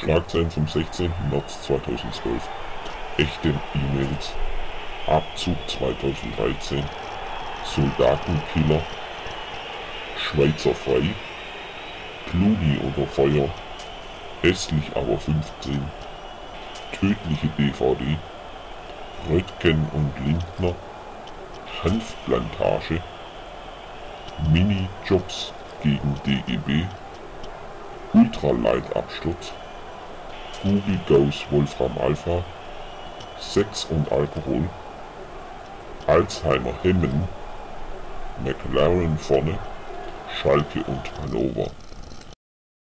Schlagzeilen vom 16. März 2012. Echte E-Mails. Abzug 2013. Soldatenkiller. Schweizer frei. Pluni unter Feuer. Hässlich aber 15. Tödliche DVD. Röttgen und Lindner. Hanfplantage. Minijobs gegen DGB. Ultraleitabsturz. Google Ghost Wolfram Alpha. Sex und Alkohol. Alzheimer hemmen. McLaren vorne. Schalke und Hannover.